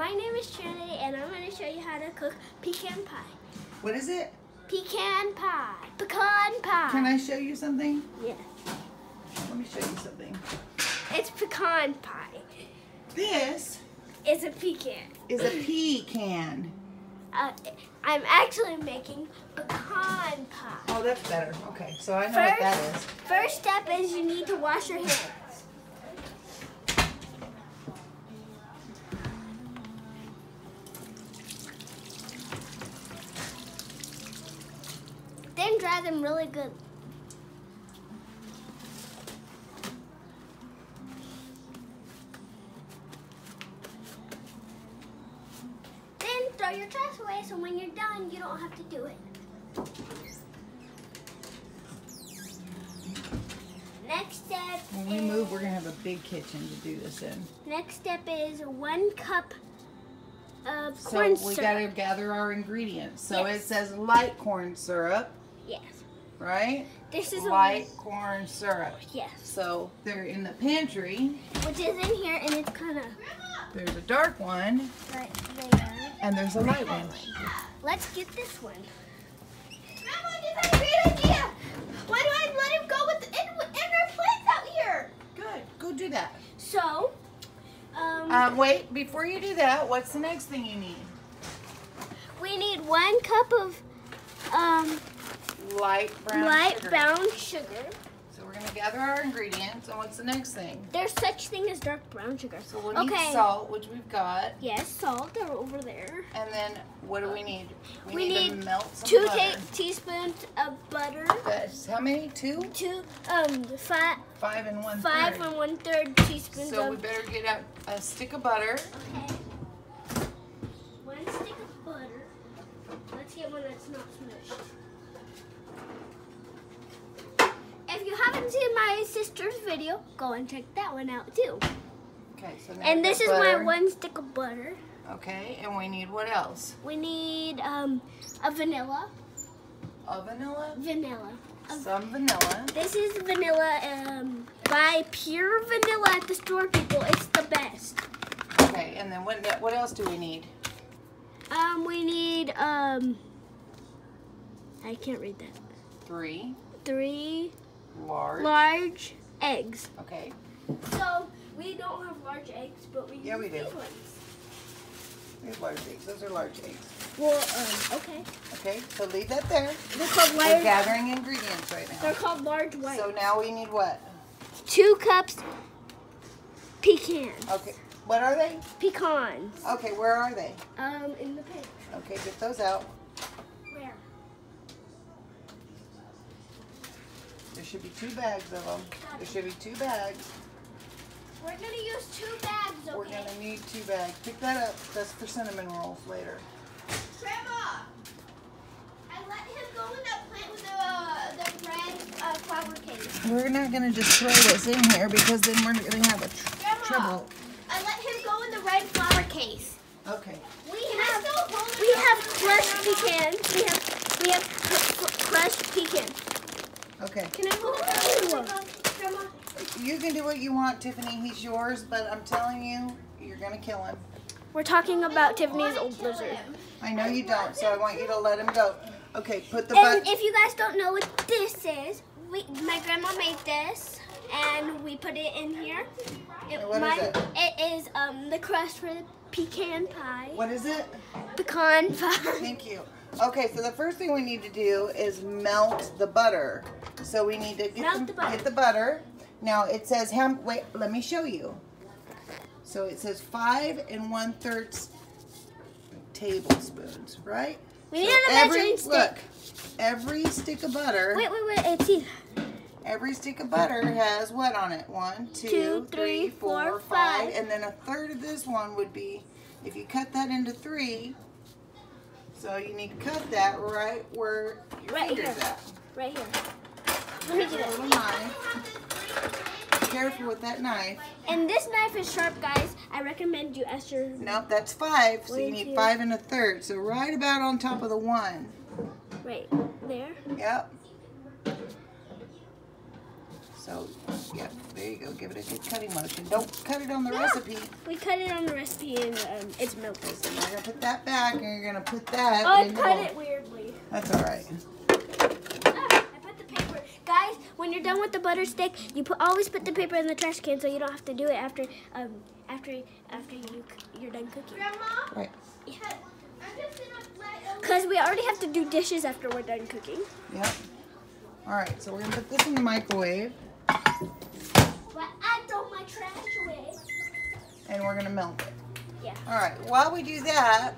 My name is Trinity, and I'm going to show you how to cook pecan pie. What is it? Pecan pie. Pecan pie. Can I show you something? Yeah. Let me show you something. It's pecan pie. This is a pecan. is a pecan. Uh, I'm actually making pecan pie. Oh, that's better. Okay, so I know what that is. First step is you need to wash your hands. Dry them really good. Then throw your trash away so when you're done, you don't have to do it. Next step When we move, we're gonna have a big kitchen to do this in. next step is one cup of corn syrup. So we syrup. gotta gather our ingredients. So Yes. it says light corn syrup, Yes. right? This is Light corn syrup. yes, So they're in the pantry. which is in here and it's kind of There's a dark one right there. and there's a light one. Let's get this one. Grandma, this is a great idea. Why do I let him go with in, in our plates out here? Good. Go do that. So, um, Uh, wait, before you do that, what's the next thing you need? we need one cup of um, Light brown light sugar. brown sugar. So we're gonna gather our ingredients, and what's the next thing? There's such thing as dark brown sugar. So we'll okay. need salt, which we've got, Yes, salt. They're over there. and then what do we need? We to need melt some Two butter. teaspoons of butter. That's how many? Two, Two um five five, and one five third. and one third teaspoons So we better get out a stick of butter. Okay. One stick of butter. Let's get one that's not smushed. If you haven't seen my sister's video, go and check that one out too. Okay, so And this is my one stick of butter. Okay, and we need what else? We need um a vanilla. A vanilla, Vanilla. Some vanilla. This is vanilla um buy pure vanilla at the store people. It's the best. Okay, and then what? What else do we need? Um we need um I can't read that. Three Three large. large eggs. Okay. So we don't have large eggs, but we Yeah, use we do. these ones. There's large eggs. Those are large eggs. Well, um, okay. Okay, so leave that there. They're called large. We're gathering ingredients right now. They're called large white. So now we need what? Two cups pecans. Okay, what are they? Pecans. Okay, where are they? Um, in the pantry. Okay, get those out. Should be two bags of them. There should be two bags. We're gonna use two bags, We're gonna need two bags. Pick that up. That's for cinnamon rolls later. Grandma, I let him go in that plant with the uh, the red uh, flower case. We're not gonna just throw this in here because then we're gonna have a tr- Grandma, trouble. I let him go in the red flower case. Okay. We Can have still hold we have crushed pecans. We have we have cr- cr- crushed pecans. Okay. Can I hold it? Grandma, Grandma, You can do what you want, Tiffany. He's yours, but I'm telling you, you're gonna kill him. We're talking about Tiffany's old kill lizard. I know you don't, so I want you to let him go. Okay, put the And if you guys don't know what this is, we, my grandma made this, and we put it in here. It, What is my- it? It is um the crust for the pecan pie. What is it? Pecan pie. Thank you. Okay, so the first thing we need to do is melt the butter. So we need to get, the, the butter. get the butter. Now it says how. Wait, let me show you. So it says five and one third tablespoons, right? We So need a every, measuring stick. Look, every stick of butter. Wait, wait, wait. It's here. Every stick of butter has what on it? One, two, Two, three, three, four, four, five, five. and then a third of this one would be, if you cut that into three, so you need to cut that right where your Right finger's here. at. Right here. Let me do a little this. knife. Be careful with that knife. And this knife is sharp, guys. I recommend you ask your. Nope, that's five, so you need two. five and a third. So right about on top of the one. Right there. Yep. So, yep, there you go. Give it a good cutting motion. Don't cut it on the recipe. We cut it on the recipe, and um, it piece of milk. So you're gonna put that back, and you're gonna put that. Oh, I in the cut bowl. it weirdly. That's all right. Ah, I put the paper. Guys, when you're done with the butter stick, you put always put the paper in the trash can so you don't have to do it after um after after you you're done cooking. Grandma, Right. I'm just gonna let Ellie. Cause we already have to do dishes after we're done cooking. Yep. All right. So we're gonna put this in the microwave, But I throw my trash away. and we're gonna melt it. Yeah. All right. While we do that,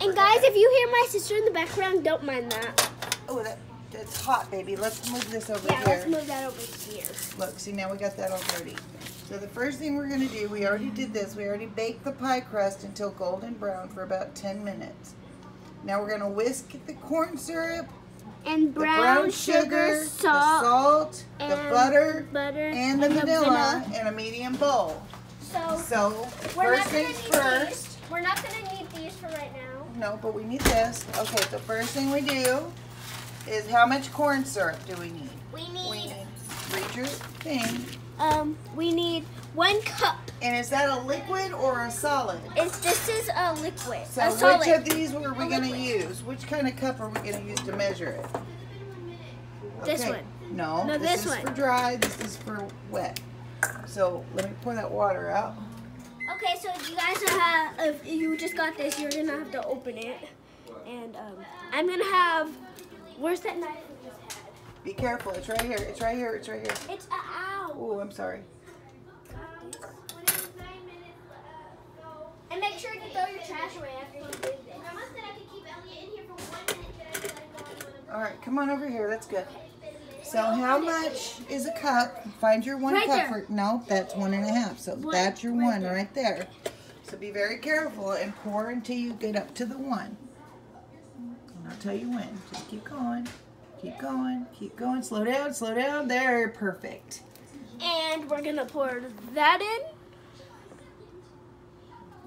And guys, if you hear my sister in the background, don't mind that. oh, that that's hot, baby. Let's move this over Yeah, here. let's move that over here. Look, see now we got that all ready. So the first thing we're gonna do, we already did this. We already baked the pie crust until golden brown for about 10 minutes. Now we're gonna whisk the corn syrup, And brown, brown sugar, sugar, salt, the salt, the butter, butter, and the vanilla in a medium bowl. So So we're first not gonna things need first. these. We're not gonna need these for right now. No, but we need this. Okay, the first thing we do is how much corn syrup do we need? We We need need, read your thing. Um we need one cup. And is that a liquid or a solid? Is this is a liquid? So a solid. which of these were we going to use? Which kind of cup are we going to use to measure it? This Okay. one. No, No, this, this is one. for dry. This is for wet. So let me pour that water out. Okay, so you guys have if you just got this, you're gonna have to open it, and um, I'm gonna have. Where's that knife we just had? Be careful. It's right here. It's right here. It's right here. It's a ow. Oh, I'm sorry. When it was nine minutes, uh, so And make sure to throw your trash away after you do this. Grandma said I could keep Elliot in here for one minute. Then I said I'd go in one All right, come on over here. That's good. So how much is a cup? Find your one Right cup. there. For, no, that's one and a half. So One, that's your right one there. right there. So be very careful and pour until you get up to the one. And I'll tell you when. Just keep going. Keep going. Keep going. Slow down. Slow down. There. Perfect. And we're gonna pour that in,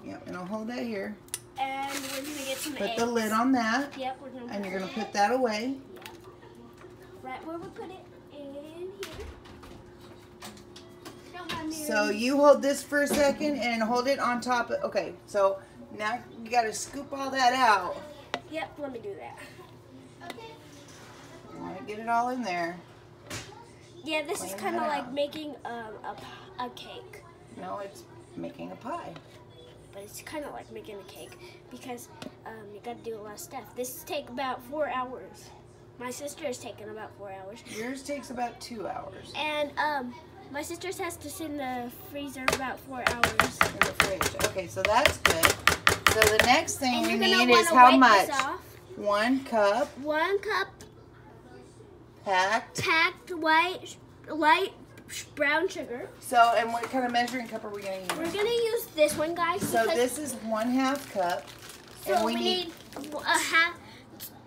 Yep. And I'll hold that here. and we're gonna get some Put eggs. the lid on that. Yep, we're gonna. And put you're going it to put that away. Yep. right where we put it in here. Don't mind me. So you hold this for a second and hold it on top. Of, okay. So now you got to scoop all that out. Yep, let me do that. Okay. You to get it all in there. Yeah, this is kind of like making um, a, a cake. No, it's making a pie. But it's kind of like making a cake because um, you got to do a lot of stuff. This take about four hours. My sister is taking about four hours. Yours takes about two hours And um, my sister's has to sit in the freezer about four hours. in the fridge. Okay, so that's good. So the next thing And we need is how much? One cup One cup packed. packed white, light brown sugar. So, and what kind of measuring cup are we going to use? We're gonna use this one, guys. So this is one half cup. So and we, we need, need a half,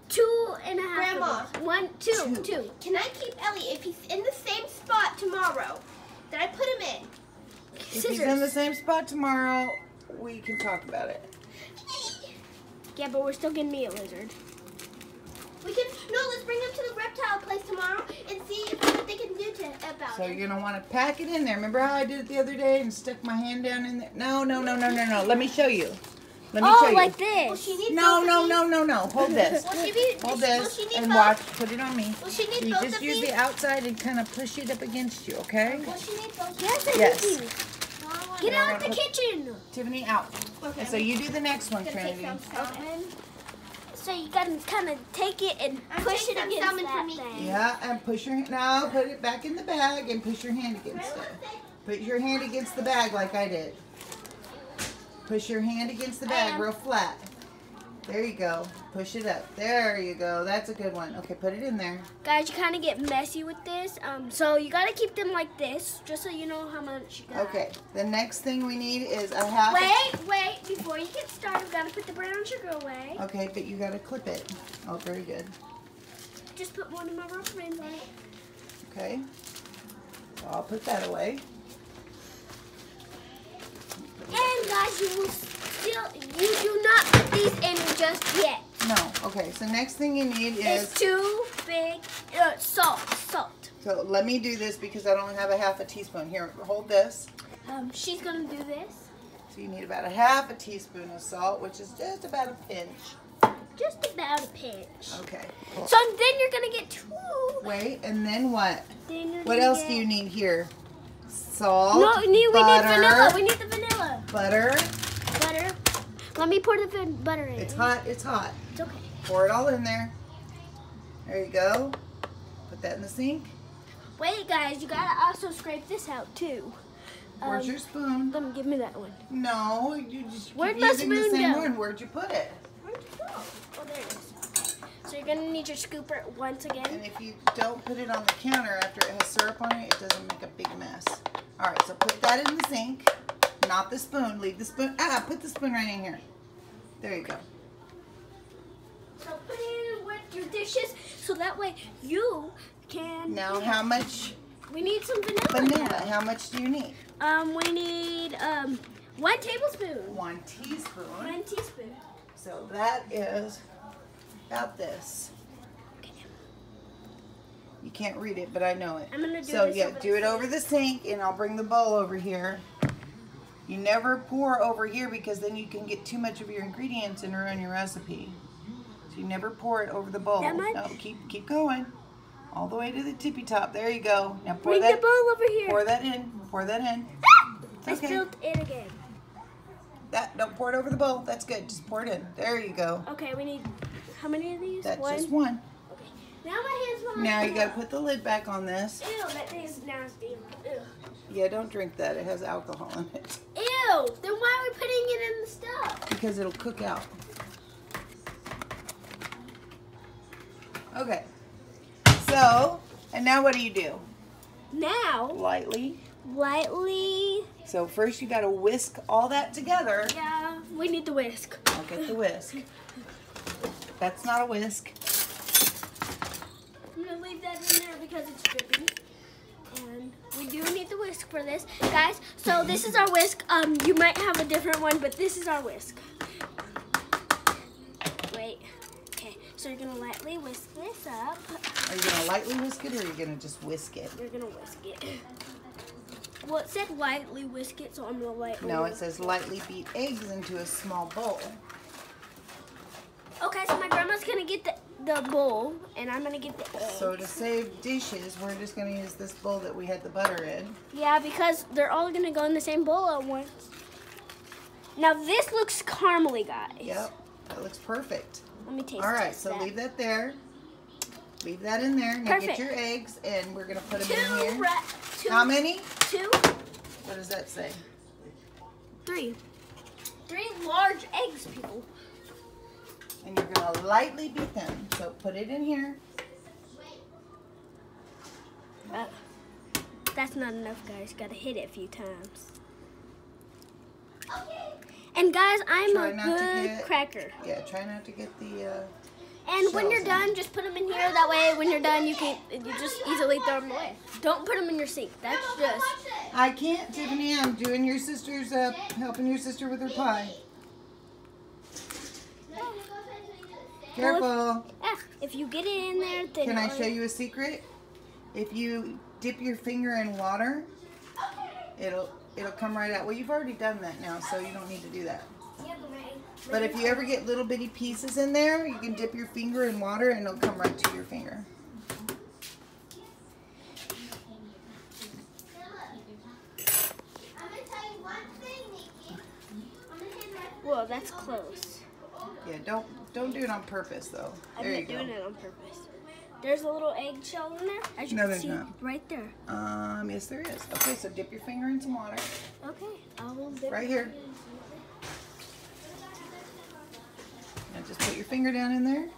two and a half. of Grandma. this. One, two, Two. two. Can I keep Elliot if he's in the same spot tomorrow that I put him in? If he's in the same spot tomorrow, we can talk about it. Yeah, but we're still gonna be a lizard. We can no. Let's bring him to the reptile place tomorrow and see if, what they can do to about So him. you're gonna want to pack it in there. Remember how I did it the other day and stuck my hand down in there? No, no, no, no, no, no. Let me show you. Let me oh, show you. like Will this. she need No, no, no, no, no. Hold this. Will she be? Hold will this she need and both? watch. Put it on me. Will she need You both just of use these? the outside and kind of push it up against you, okay? Will she need both? Yes, I Yes. need. Get out of the kitchen. Tiffany, out. Okay. And so you do the next one, Trinity. some salmon. So you gotta kind of take it and I'm push it against that thing. Yeah, and push your now. Put it back in the bag and push your hand against it. Put your hand against the bag like I did. Push your hand against the bag Um, real flat. There you go. Push it up. There you go. That's a good one. Okay, put it in there. Guys, you kind of get messy with this. Um, so you gotta keep them like this, just so you know how much you got. Okay. The next thing we need is a half. Wait, wait. Before you get started, we gotta put the brown sugar away. Okay, but you gotta clip it. Oh, very good. Just put one of my rubber bands on it. Okay. So I'll put that away. And guys, you will still you do not put these in just yet. No. Okay. So next thing you need It's is. too big. Uh, salt, salt. So let me do this because I don't have a half a teaspoon. Here, hold this. Um, she's gonna do this. So you need about a half a teaspoon of salt, which is just about a pinch. Just about a pinch. Okay. So then you're gonna get two. Wait, and then what? Then you're What else get... do you need here? Salt, No, we need, we need vanilla. We need the vanilla. Butter. Let me pour the butter in. It's hot, it's hot. It's okay. Pour it all in there. There you go. Put that in the sink. Wait, guys, you gotta also scrape this out too. Where's Um, your spoon? Let me give me that one. No, you just Where'd my using the same go? one. Where'd you put it? Where'd it go? Oh, there it is. Okay. So you're gonna need your scooper once again. And if you don't put it on the counter after it has syrup on it, it doesn't make a big mess. All right, so put that in the sink. Not the spoon. Leave the spoon. Ah, put the spoon right in here. There you go. So put it in with your dishes so that way you can. Now, how much We need some vanilla. vanilla? now. How much do you need? Um, we need um one tablespoon. One teaspoon. One teaspoon. So that is about this. You can't read it, but I know it. I'm gonna do So yeah, do it over the sink, and I'll bring the bowl over here. You never pour over here because then you can get too much of your ingredients and ruin your recipe. So you never pour it over the bowl. No, keep keep going, all the way to the tippy top. There you go. Now pour Bring that. the bowl over here. Pour that in. Pour that in. Ah! I Okay. spilled it again. That don't pour it over the bowl. That's good. Just pour it in. There you go. Okay, we need how many of these? That's one. just one. Now my hands behind. Now you gotta put the lid back on this. Ew, that nasty. Ew. Yeah, don't drink that. It has alcohol in it Ew. Then why are we putting it in the stuff? because it'll cook out. Okay. So, and now what do you do? Now, Lightly. lightly. So first you gotta whisk all that together. Yeah, we need the whisk. I'll get the whisk. That's not a whisk. I'm gonna leave that in there because it's dripping. And we do need the whisk for this. Guys, so this is our whisk. Um, you might have a different one, but this is our whisk. Wait. Okay, so you're gonna lightly whisk this up. Are you gonna lightly whisk it or are you gonna just whisk it? You're gonna whisk it. Well, it said lightly whisk it, so I'm gonna lightly. No, it says lightly beat eggs into a small bowl. Okay, so my grandma's gonna get the, the bowl, and I'm gonna get the egg. So to save dishes, we're just gonna use this bowl that we had the butter in. Yeah, because they're all gonna go in the same bowl at once. Now this looks caramely, guys. Yep, that looks perfect. Let me taste All right, so that. leave that there. Leave that in there. Now Perfect. get your eggs, and we're gonna put them in here. two, How many? two, What does that say? three. Three large eggs, people. And you're gonna lightly beat them. So put it in here. Uh, that's not enough, guys. Gotta hit it a few times. Okay. And guys, I'm Try a good get- cracker. Yeah, try not to get the. Uh, And when you're in. done, just put them in here. That way, when you're done, you can you just easily throw them away. Don't put them in your sink. That's just. Watch it. I can't, Tiffany. I'm doing your sister's. Uh, helping your sister with her pie. Careful. Ah, if you get it in there, then. Can I show you a secret? If you dip your finger in water, it'll it'll come right out. Well, you've already done that now, so you don't need to do that. But if you ever get little bitty pieces in there, you can dip your finger in water and it'll come right to your finger. I'm gonna tell you one thing, Nikki. I'm gonna hand my Whoa, that's close. Yeah, don't don't do it on purpose though. I'm not you go. doing it on purpose. There's a little eggshell in there, as you No, can there's see not. right there. Um, yes there is. Okay, so dip your finger in some water. Okay, I will dip Right here. And just put your finger down in there.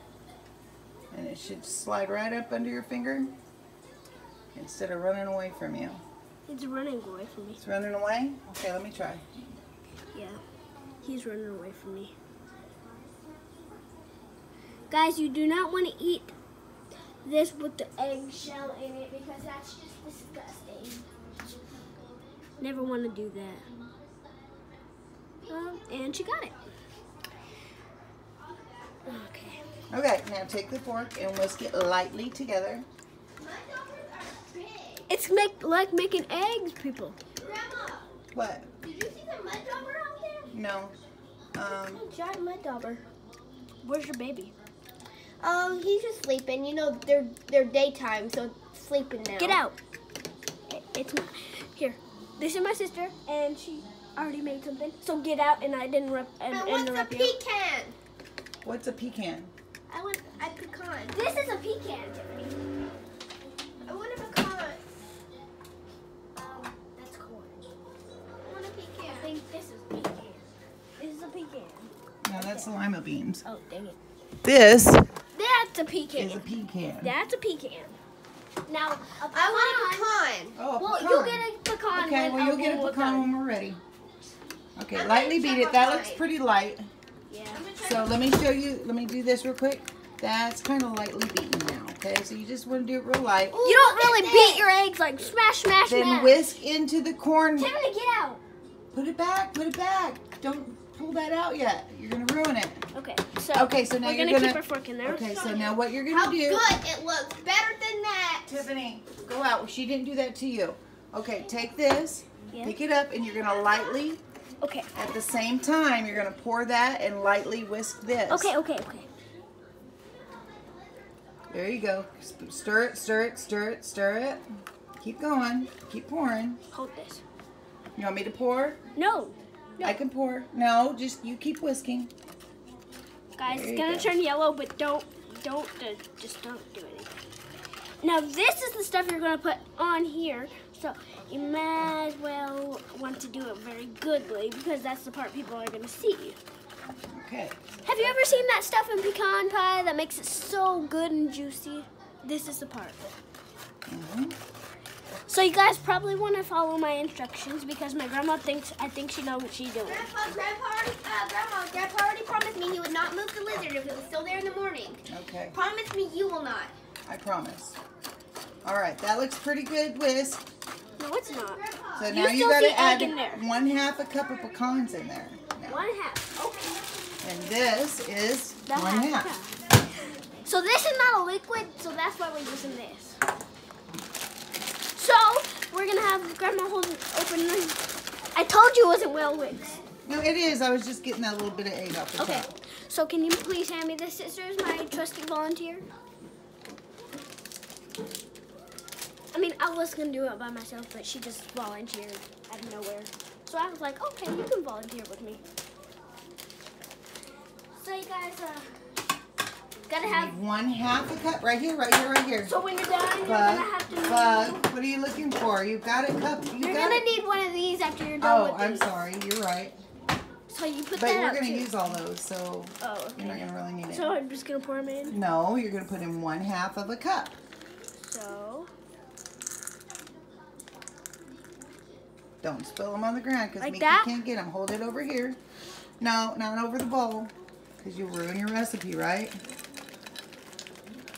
And it should slide right up under your finger. Instead of running away from you. It's running away from me. It's running away? Okay, let me try. Yeah, he's running away from me. Guys, you do not want to eat this with the eggshell in it because that's just disgusting. Never want to do that. Um, and she got it. Okay. Okay, now take the fork and whisk it lightly together. mud doggers are big. It's make like making eggs, people. Grandma, What? did you see the mud dogger out there? No. Um, Giant mud dauber. Where's your baby? Um, he's just sleeping. You know, they're they're daytime, so sleeping now. Get out. It- It's not. Here. This is my sister, and she already made something. So get out, and I didn't rep, and, I want the interrupt you. pecan. what's a pecan? I want a pecan. This is a pecan, Tiffany. I want a pecan. Um, that's corn. I want a pecan. I think this is a pecan. This is a pecan. No, that's lima beans. Oh, dang it. This That's a pecan. is a pecan. That's a pecan. Now, a pecan. I want a pecan. Oh, a Well, pecan. you'll get a pecan. Okay, when well you'll get a was pecan when we're ready. Okay, I'm lightly beat it. That on looks pretty light. Yeah. I'm gonna try So let me show you, let me do this real quick. That's kind of lightly beaten now, okay? So you just want to do it real light. Ooh, You don't look at really this. beat your eggs like smash, smash, Then smash. whisk into the corn. Tiffany, get out. Put it back, put it back. Don't pull that out yet. You're going to ruin it. Okay, so Okay, so now we're you're gonna, gonna- keep our fork in there. Okay, so now what you're going How to do. good it looks. Better than that. Tiffany, go out. She didn't do that to you. Okay, take this, Yeah. pick it up, and you're going to lightly, Okay. at the same time, you're going to pour that and lightly whisk this. Okay, okay, okay. There you go. Stir it, stir it, stir it, stir it. Keep going. Keep pouring. Hold this. You want me to pour? No, I can pour. No, just you keep whisking. Guys, There it's gonna go. turn yellow, but don't, don't, uh, just don't do anything. Now this is the stuff you're gonna put on here. So you might as well want to do it very goodly because that's the part people are gonna see. Okay. Have you ever seen that stuff in pecan pie that makes it so good and juicy? This is the part. Mhm. So you guys probably want to follow my instructions because my grandma thinks I think she knows what she's doing. Grandpa, Grandpa already, uh, Grandma, Grandpa already promised me he would not move the lizard if it was still there in the morning. Okay. Promise me you will not. I promise. All right, that looks pretty good whisk. No, it's not. So now you still got to add in there. one half a cup of pecans in there. Now. One half. Okay. And this is The one half half. So this is not a liquid, so that's why we're using this. So we're gonna have Grandma hold it open. I told you it wasn't well whipped. No, it is. I was just getting that little bit of egg off the Okay. top. So can you please hand me the scissors, my trusty volunteer? I mean, I was gonna do it by myself, but she just volunteered out of nowhere. So I was like, okay, you can volunteer with me. So you guys, uh, gotta have. one half a cup right here, right here, right here. So when you're done, you're gonna have to. bug. What are you looking for? You've got a cup. You You're gonna it. need one of these after you're done Oh, I'm these. sorry. You're right. So you put But that But we're gonna too. use all those, so Oh, you're not gonna really need it. So I'm just gonna pour them in. No, you're gonna put in one half of a cup. So Don't spill them on the ground because Like Mickey that? can't get them. Hold it over here. No, not over the bowl because you'll ruin your recipe, right?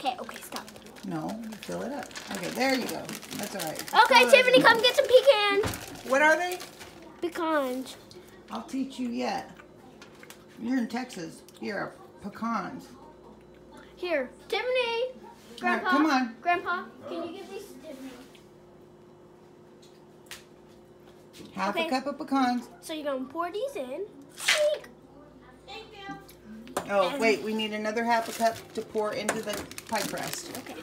Okay, okay, stop. No, you fill it up. Okay, there you go. That's all right. Okay, Tiffany, come get some pecan. What are they? Pecans. I'll teach you yet. You're in Texas. Here, are pecans. Here, Tiffany. Grandpa. come on. Grandpa, can you give these to Tiffany? Half Okay. a cup of pecans. So you're gonna pour these in. Shake. Oh, And- wait, we need another half a cup to pour into the pie crust. Okay.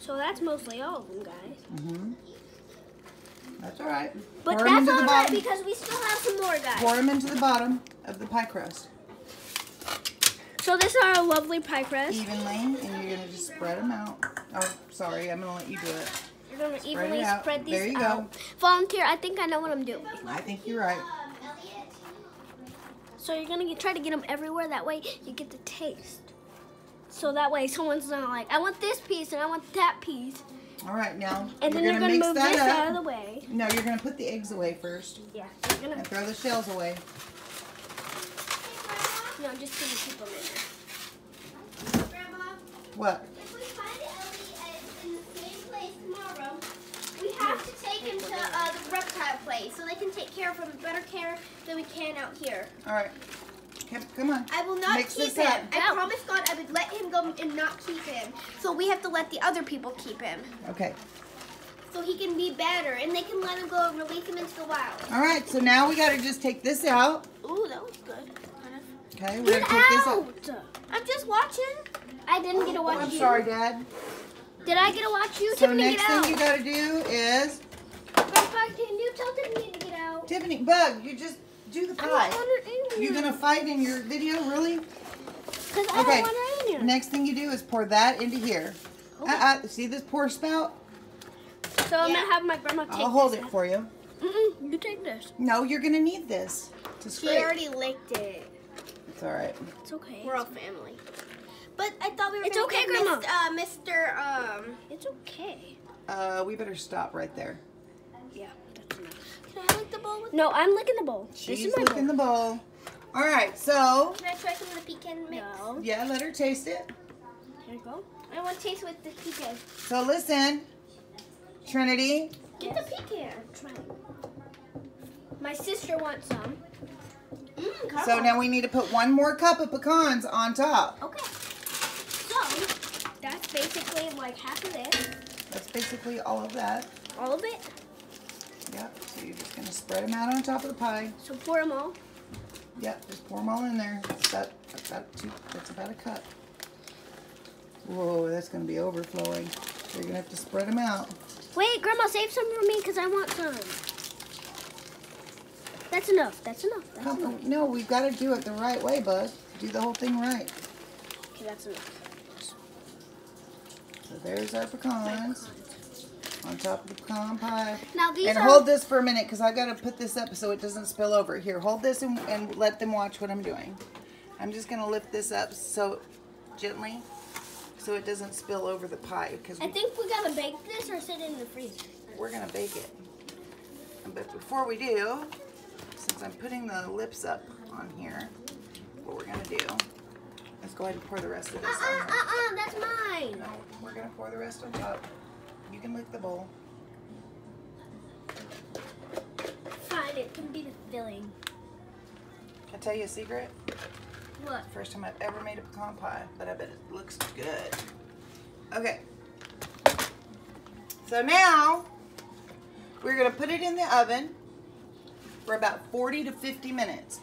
So that's mostly all of them, guys. Mm-hmm. That's all right. But pour that's all right because we still have some more, guys. Pour them into the bottom of the pie crust So this is our lovely pie crust. evenly, and you're gonna just spread them out. Oh, sorry, I'm gonna let you do it. You're gonna evenly spread these out. There you go. Volunteer, I think I know what I'm doing. I think you're right. So you're gonna get, try to get them everywhere. That way you get the taste. So that way someone's not like, I want this piece and I want that piece. All right, now And you're then you're gonna, gonna mix move that this up. out of the way. No, you're gonna put the eggs away first Yeah, you're gonna, and throw the shells away. no, I'm just gonna keep them in there. Grandma, What? if we find Ellie uh, in the same place tomorrow, we have to take him to uh, the reptile place so they can take care of him better care than we can out here. All right. Come, come on. I will not Mix keep him. up. I No. promised God I would let him go and not keep him. So we have to let the other people keep him. Okay. so he can be better, and they can let him go and release him into the wild. All right, so now we got to just take this out. Ooh, that was good. Okay, we're Get gonna take this out. out! I'm just watching. I didn't get to watch Oh, I'm you. sorry, Dad. Did I get to watch you? So Tiffany, next get out. thing you got to do is Grandpa, can you tell Tiffany to get out? Tiffany Bug. You just do the I pie. want her in You're gonna fight in your video, really? Because I Okay. don't want her in here. Next thing you do is pour that into here. Okay. Uh, uh, see this pour spout? So I'm going to have my grandma take I'll hold this it for you. Mm-mm, you take this. No, you're gonna need this to She already licked it. It's all right. It's okay. We're all family. But I thought we were It's gonna okay, get Grandma. Mist- uh, Mr. Um, It's okay. Uh, we better stop right there. Yeah, that's enough. Can I lick the bowl with No, I'm licking the bowl. this She's is my licking bowl. the bowl. All right, so Can I try some of the pecan mix? No. yeah, let her taste it. Here you go. I want to taste with the pecan. So listen, Trinity. Get the pecan. Try it. My sister wants some. Mmm, caramel. So now we need to put one more cup of pecans on top. Okay. So that's basically like half of this. That's basically all of that. All of it. Yep. So you're just gonna spread them out on top of the pie. So pour them all. Yep. Just pour them all in there. That's about, that's about two. That's about a cup. Whoa, that's gonna be overflowing. So you're gonna have to spread them out. Wait, Grandma, save some for me because I want some. That's enough. That's enough. That's Come enough. No, we've got to do it the right way, Buzz. Do the whole thing right. Okay, that's enough. So there's our pecans on top of the pie. Now these And are. hold this for a minute because I got to put this up so it doesn't spill over. Here, hold this and, and let them watch what I'm doing. I'm just going to lift this up so gently so it doesn't spill over the pie because I we, think we gotta bake this or sit in the freezer. we're going to bake it. But before we do, since I'm putting the lips up on here, what we're going to do is go ahead and pour the rest of this uh on. uh uh. That's mine. No, we're gonna pour the rest on top. You can lick the bowl. Fine. It can be the filling. Can I tell you a secret? What? First time I've ever made a pecan pie, but I bet it looks good. Okay. So now we're gonna put it in the oven for about 40 to 50 minutes.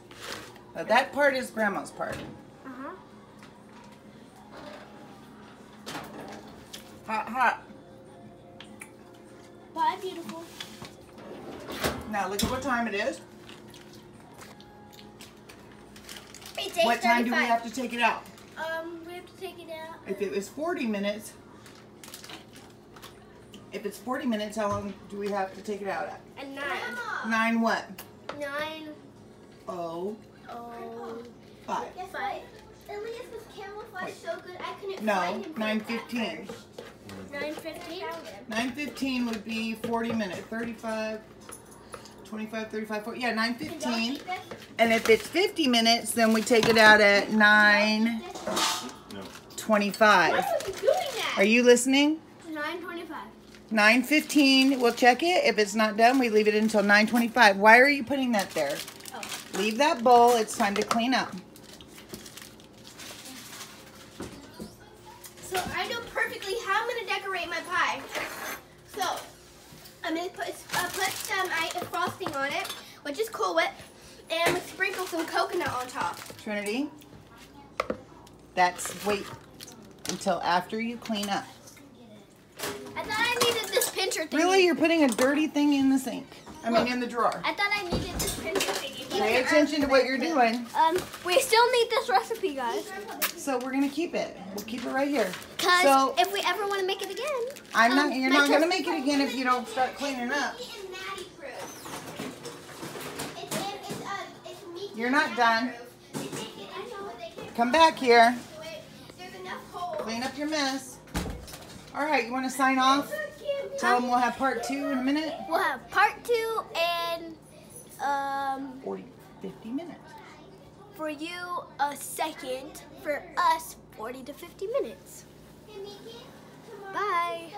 Now that part is grandma's part. Uh huh. Hot, hot. Now look at what time it is. It's What time do we have to take it out? Um, we have to take it out. If it was 40 minutes, if it's 40 minutes, how long do we have to take it out at? And nine. Nine what? Nine. Oh, Oh. five. Yes, I. Elias was camouflaged Wait. so good I couldn't No, find him. nine at fifteen. first. Nine fifteen. Found him. 915 would be 40 minutes. 35, 25, 35, 40. Yeah, y'all 915. And if it's 50 minutes, then we take it out at 925. Why are you doing that? Are you listening? Nine twenty-five. 915, we'll check it. If it's not done, we leave it until 925. Why are you putting that there? Oh. Leave that bowl. It's time to clean up. So I know perfectly how I'm gonna decorate my pie. So I'm gonna put uh, put some I, frosting on it, which is Cool Whip, and I'm sprinkle some coconut on top. Trinity, that's wait until after you clean up. I thought I needed this pincher thing. Really? You're putting a dirty thing in the sink. I mean, in the drawer. I thought I needed this pincher thingy. Pay attention to what you're doing. Um, we still need this recipe, guys. So we're gonna keep it. We'll keep it right here. Cause So- if we ever want to make it again, I'm Um, not. You're not gonna make it again if you don't start cleaning up. You're not done. Come back here. Clean up your mess. All right. You want to sign off? Tell them we'll have part two in a minute. we'll have part two and um 40, 50 minutes. for you a second, for us 40 to 50 minutes. Bye.